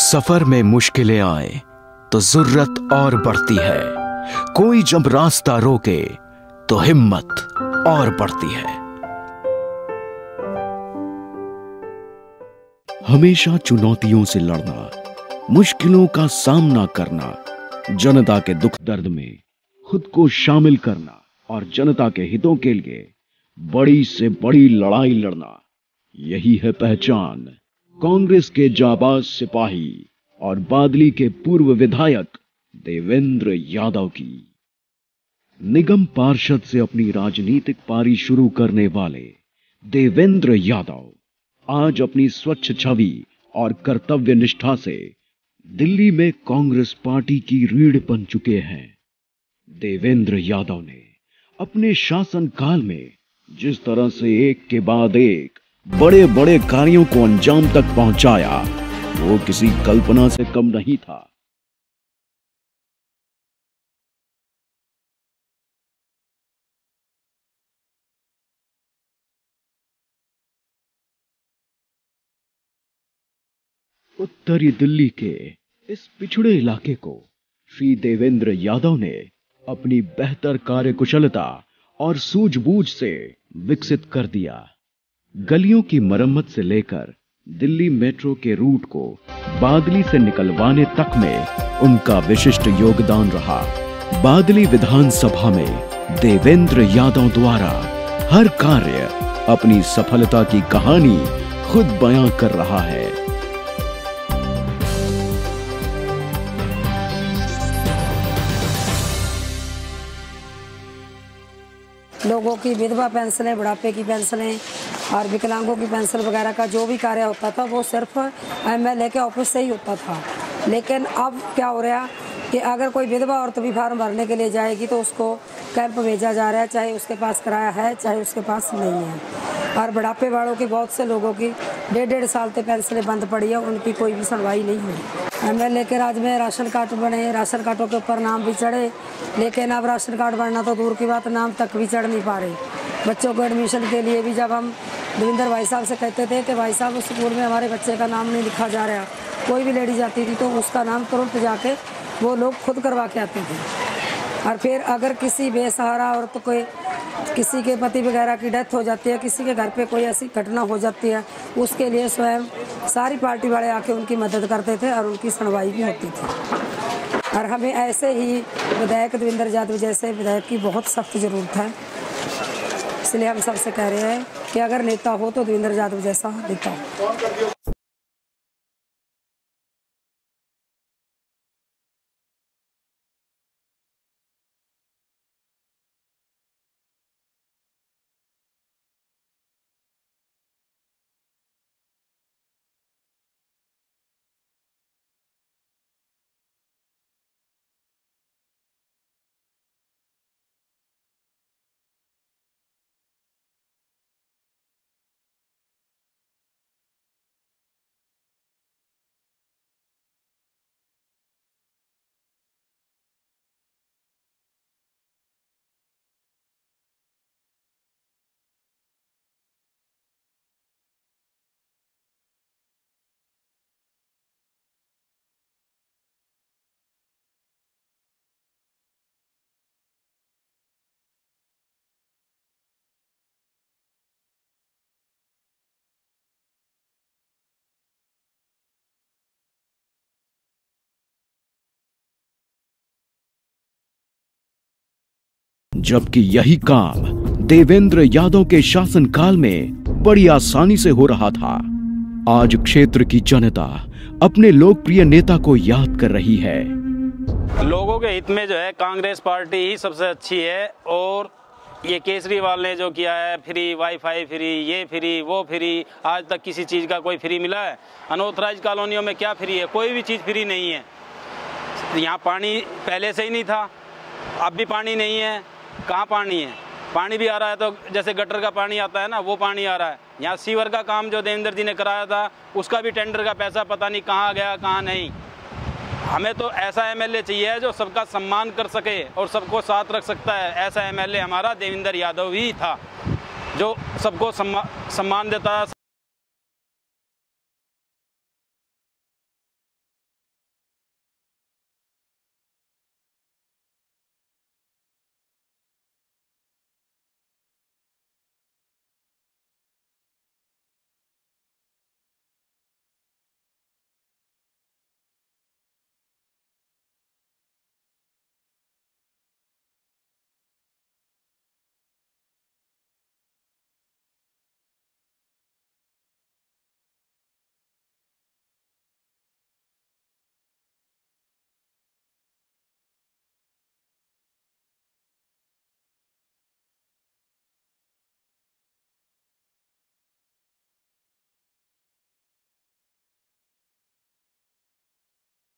सफ़र में मुश्किलें आए तो ज़रूरत और बढ़ती है। कोई जब रास्ता रोके तो हिम्मत और बढ़ती है। हमेशा चुनौतियों से लड़ना, मुश्किलों का सामना करना, जनता के दुख दर्द में खुद को शामिल करना और जनता के हितों के लिए बड़ी से बड़ी लड़ाई लड़ना, यही है पहचान। कांग्रेस के जाबाज सिपाही और बादली के पूर्व विधायक देवेंद्र यादव की। निगम पार्षद से अपनी राजनीतिक पारी शुरू करने वाले देवेंद्र यादव आज अपनी स्वच्छ छवि और कर्तव्य निष्ठा से दिल्ली में कांग्रेस पार्टी की रीढ़ बन चुके हैं। देवेंद्र यादव ने अपने शासनकाल में जिस तरह से एक के बाद एक बड़े बड़े कार्यों को अंजाम तक पहुँचाया। वो किसी कल्पना से कम नहीं था। उत्तरी दिल्ली के इस पिछड़े इलाके को श्री देवेंद्र यादव ने अपनी बेहतर कार्यकुशलता और सूझबूझ से विकसित कर दिया। गलियों की मरम्मत से लेकर दिल्ली मेट्रो के रूट को बादली से निकलवाने तक में उनका विशिष्ट योगदान रहा। बादली विधानसभा में देवेंद्र यादव द्वारा हर कार्य अपनी सफलता की कहानी खुद बयां कर रहा है। लोगों की विधवा पेंशनें, बुढ़ापे की पेंशनें और विकलांगों की पेंशन वगैरह का जो भी कार्य होता था, वो सिर्फ़ एमएलए के ऑफ़िस से ही होता था। लेकिन अब क्या हो रहा कि अगर कोई विधवा औरत भी फार्म भरने के लिए जाएगी तो उसको कैंप भेजा जा रहा है, चाहे उसके पास किराया है, चाहे उसके पास नहीं है। और बुढ़ापे वालों की, बहुत से लोगों की डेढ़ डेढ़ साल से पेंसिलें बंद पड़ी है, उनकी कोई भी सुनवाई नहीं हुई। एम एल के राज में राशन कार्ड बने, राशन कार्डों के ऊपर नाम भी चढ़े, लेकिन अब राशन कार्ड बनना तो दूर की बात, नाम तक भी चढ़ नहीं पा रहे। बच्चों को एडमिशन के लिए भी जब हम देवेंद्र भाई साहब से कहते थे कि भाई साहब, उस स्कूल में हमारे बच्चे का नाम नहीं लिखा जा रहा। कोई भी लेडी जाती थी तो उसका नाम तुरंत जाके वो लोग खुद करवा के आते थे। और फिर अगर किसी बेसहारा औरत तो कोई किसी के पति वगैरह की डेथ हो जाती है, किसी के घर पे कोई ऐसी घटना हो जाती है, उसके लिए स्वयं सारी पार्टी वाले आके उनकी मदद करते थे और उनकी सुनवाई भी होती थी। और हमें ऐसे ही विधायक देवेंद्र यादव जैसे विधायक की बहुत सख्त ज़रूरत है। इसलिए हम सबसे कह रहे हैं कि अगर नेता हो तो देवेंद्र यादव जैसा नेता हो। जबकि यही काम देवेंद्र यादव के शासनकाल में बड़ी आसानी से हो रहा था। आज क्षेत्र की जनता अपने लोकप्रिय नेता को याद कर रही है। लोगों के हित में जो है कांग्रेस पार्टी ही सबसे अच्छी है और ये केजरीवाल ने जो किया है, फ्री वाईफाई फ्री ये, फ्री वो, फ्री आज तक किसी चीज़ का कोई फ्री मिला है? अनऑथराइज कॉलोनियों में क्या फ्री है? कोई भी चीज़ फ्री नहीं है। यहाँ पानी पहले से ही नहीं था, अब भी पानी नहीं है। कहाँ पानी है? पानी भी आ रहा है तो जैसे गटर का पानी आता है ना, वो पानी आ रहा है। यहाँ सीवर का काम जो देवेंद्र जी ने कराया था, उसका भी टेंडर का पैसा पता नहीं कहाँ गया, कहाँ नहीं। हमें तो ऐसा एमएलए चाहिए जो सबका सम्मान कर सके और सबको साथ रख सकता है। ऐसा एमएलए हमारा देवेंद्र यादव ही था, जो सबको सम्मान देता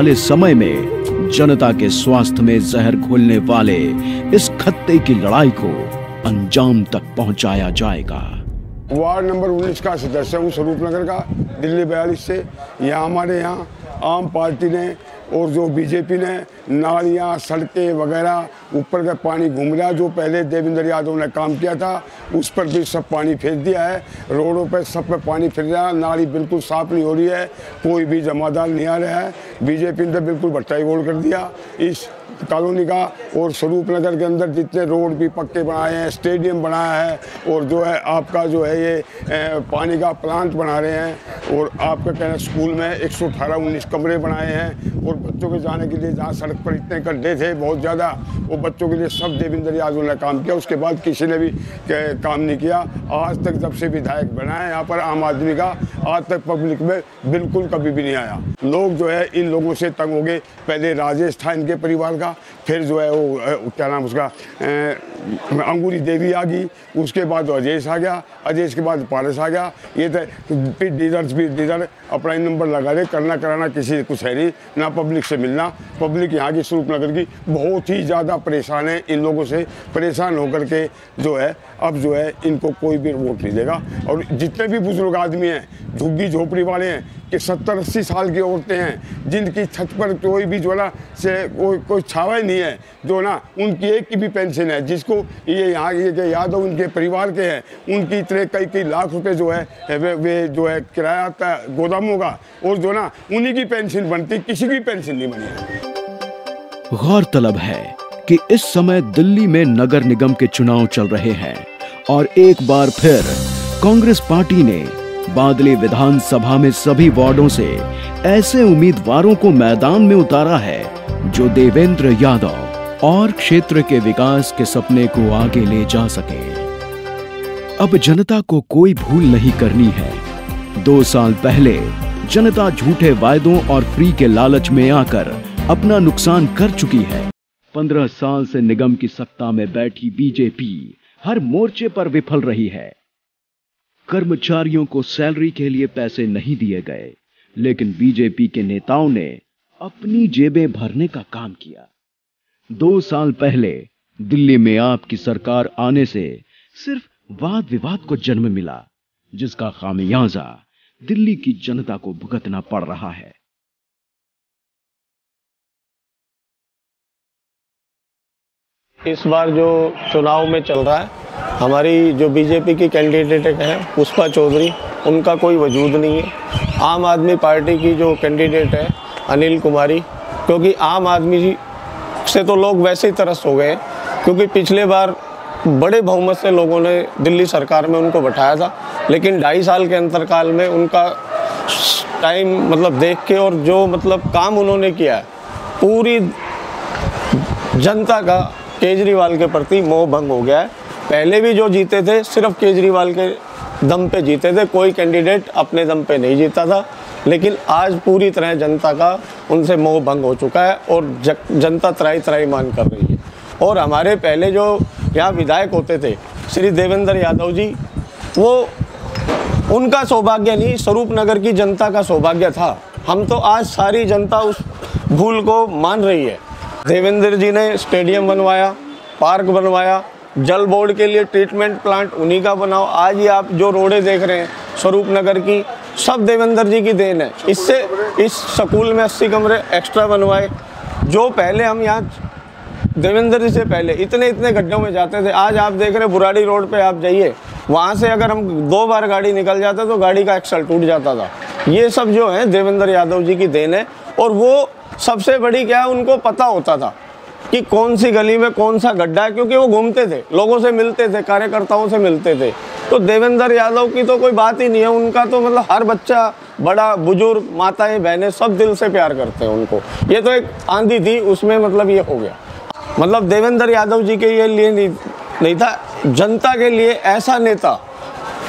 वाले समय में जनता के स्वास्थ्य में जहर घोलने वाले इस खत्ते की लड़ाई को अंजाम तक पहुँचाया जाएगा। वार्ड नंबर 19 का सदस्य हूँ स्वरूप नगर का, दिल्ली बयालीस से। यहाँ हमारे यहाँ आम पार्टी ने और जो बीजेपी ने नालियाँ, सड़कें वगैरह ऊपर का पानी घूम रहा, जो पहले देवेंद्र यादव ने काम किया था, उस पर भी सब पानी फेंक दिया है। रोडों पर सब पे पानी फिर रहा है नाली बिल्कुल साफ़ नहीं हो रही है, कोई भी जमादार नहीं आ रहा है। बीजेपी ने तो बिल्कुल भट्टाई गोल कर दिया। इस कॉलोनी का और स्वरूप नगर के अंदर जितने रोड भी पक्के बनाए हैं, स्टेडियम बनाया है और जो है आपका जो है ये पानी का प्लांट बना रहे हैं और आपका कहना स्कूल में एक सौ अठारह उन्नीस कमरे बनाए हैं और बच्चों के जाने के लिए जहाँ सड़क पर इतने गड्ढे थे, बहुत ज़्यादा, वो बच्चों के लिए सब देवेंद्र यादव ने काम किया। उसके बाद किसी ने भी काम नहीं किया। आज तक जब से विधायक बना है यहाँ पर आम आदमी का आज तक पब्लिक में बिल्कुल कभी भी नहीं आया। लोग जो है, इन लोगों से तंग हो गए। पहले राजेश था इनके परिवार का, फिर जो है वो क्या नाम उसका अंगूरी देवी आ गई। उसके बाद अजयस आ गया। अजयस के बाद पारस आ गया। ये तो फिर डीलर फिर डीलर अपना नंबर लगा दे। करना कराना किसी कुछ है नहीं। ना पब्लिक से मिलना। पब्लिक यहाँ की स्वरूप नगर की बहुत ही ज़्यादा परेशान है इन लोगों से। परेशान होकर के जो है, अब जो है, इनको कोई भी वोट नहीं देगा। और जितने भी बुज़ुर्ग आदमी हैं झुग्गी झोपड़ी वाले हैं कि सत्तर अस्सी साल की औरतें हैं जिनकी छत पर कोई भी जो ना से कोई कोई छावा ही नहीं है। जो ना उनकी एक की भी पेंशन है जिसको ये यहाँ ये यादव उनके परिवार के हैं उनकी इतने कई कई लाख रुपए जो है वे, वे जो है किराया आता है गोदामों का और जो ना उन्हीं की पेंशन बनती किसी की पेंशन नहीं बनी गौरतलब है कि इस समय दिल्ली में नगर निगम के चुनाव चल रहे हैं और एक बार फिर कांग्रेस पार्टी ने बादली विधानसभा में सभी वार्डों से ऐसे उम्मीदवारों को मैदान में उतारा है, जो देवेंद्र यादव और क्षेत्र के विकास के सपने को आगे ले जा सके। अब जनता को कोई भूल नहीं करनी है। दो साल पहले जनता झूठे वायदों और फ्री के लालच में आकर अपना नुकसान कर चुकी है। पंद्रह साल से निगम की सत्ता में बैठी बीजेपी हर मोर्चे पर विफल रही है। कर्मचारियों को सैलरी के लिए पैसे नहीं दिए गए, लेकिन बीजेपी के नेताओं ने अपनी जेबें भरने का काम किया। दो साल पहले दिल्ली में आपकी सरकार आने से सिर्फ़ वाद विवाद को जन्म मिला, जिसका खामियाजा दिल्ली की जनता को भुगतना पड़ रहा है। इस बार जो चुनाव में चल रहा है हमारी जो बीजेपी की कैंडिडेट है, पुष्पा चौधरी, उनका कोई वजूद नहीं है। आम आदमी पार्टी की जो कैंडिडेट है, अनिल कुमारी, क्योंकि आम आदमी से तो लोग वैसे ही तरस हो गए क्योंकि पिछले बार बड़े बहुमत से लोगों ने दिल्ली सरकार में उनको बैठाया था, लेकिन ढाई साल के अंतरकाल में उनका टाइम मतलब देख के और जो मतलब काम उन्होंने किया है, पूरी जनता का केजरीवाल के प्रति मोह भंग हो गया है। पहले भी जो जीते थे, सिर्फ़ केजरीवाल के दम पे जीते थे। कोई कैंडिडेट अपने दम पे नहीं जीता था। लेकिन आज पूरी तरह जनता का उनसे मोह भंग हो चुका है और जनता तराई तराई मान कर रही है। और हमारे पहले जो यहाँ विधायक होते थे, श्री देवेंद्र यादव जी, वो उनका सौभाग्य नहीं स्वरूप नगर की जनता का सौभाग्य था। हम तो आज सारी जनता उस भूल को मान रही है। देवेंद्र जी ने स्टेडियम बनवाया, पार्क बनवाया जल बोर्ड के लिए ट्रीटमेंट प्लांट उन्हीं का बनाओ। आज ही आप जो रोडें देख रहे हैं स्वरूप नगर की, सब देवेंद्र जी की देन है। इससे इस स्कूल में अस्सी कमरे एक्स्ट्रा बनवाए। जो पहले हम यहाँ, देवेंद्र जी से पहले, इतने इतने गड्ढों में जाते थे। आज आप देख रहे बुराड़ी रोड पे आप जाइए, वहाँ से अगर हम दो बार गाड़ी निकल जाते तो गाड़ी का एक्सल टूट जाता था। ये सब जो है, देवेंद्र यादव जी की देन है। और वो सबसे बड़ी क्या है उनको पता होता था। कि कौन सी गली में कौन सा गड्ढा है क्योंकि वो घूमते थे लोगों से मिलते थे कार्यकर्ताओं से मिलते थे। तो देवेंद्र यादव की तो कोई बात ही नहीं है उनका तो मतलब हर बच्चा बड़ा बुज़ुर्ग माताएँ बहनें सब दिल से प्यार करते हैं उनको। ये तो एक आंधी थी उसमें मतलब ये हो गया। मतलब देवेंद्र यादव जी के ये लिए नहीं, नहीं था। जनता के लिए ऐसा नेता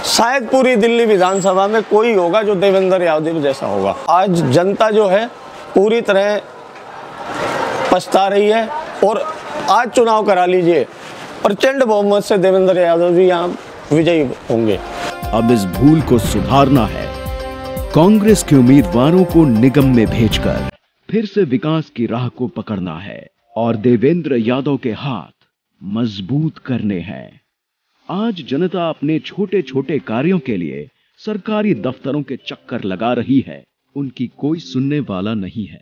शायद पूरी दिल्ली विधानसभा में कोई होगा जो देवेंद्र यादव जैसा होगा। आज जनता जो है पूरी तरह पछता रही है। और आज चुनाव करा लीजिए। प्रचंड बहुमत से देवेंद्र यादव जी यहाँ विजयी होंगे। अब इस भूल को सुधारना है। कांग्रेस के उम्मीदवारों को निगम में भेजकर फिर से विकास की राह को पकड़ना है और देवेंद्र यादव के हाथ मज़बूत करने हैं। आज जनता अपने छोटे छोटे कार्यों के लिए सरकारी दफ्तरों के चक्कर लगा रही है। उनकी कोई सुनने वाला नहीं है।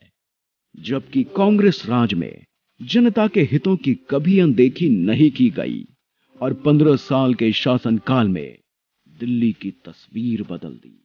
जबकि कांग्रेस राज में जनता के हितों की कभी अनदेखी नहीं की गई और पंद्रह साल के शासनकाल में दिल्ली की तस्वीर बदल दी।